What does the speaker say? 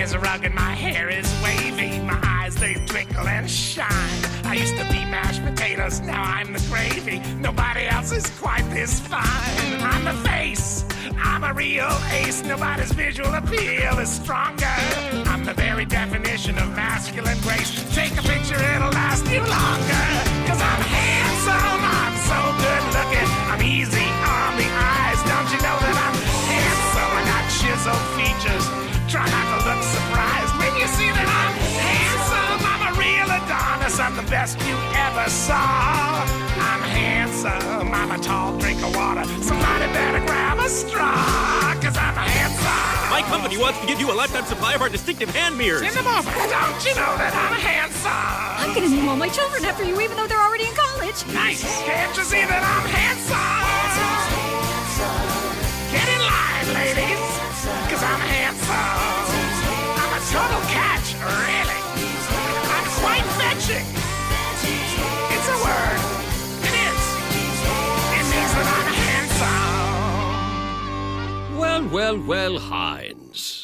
is rugged, my hair is wavy, my eyes they twinkle and shine. I used to be mashed potatoes, now I'm the gravy. Nobody else is quite this fine. I'm the face, I'm a real ace. Nobody's visual appeal is stronger. I'm the very definition of masculine grace. Take a picture, it'll last you longer. I'm the best you ever saw. I'm handsome. I'm a tall drink of water. Somebody better grab a straw. Cause I'm handsome. My company wants to give you a lifetime supply of our distinctive hand mirrors. Send them over. Don't you know that I'm handsome? I'm gonna name all my children after you, even though they're already in college. Nice. Can't you see that I'm handsome? Well, well, well, Heinz.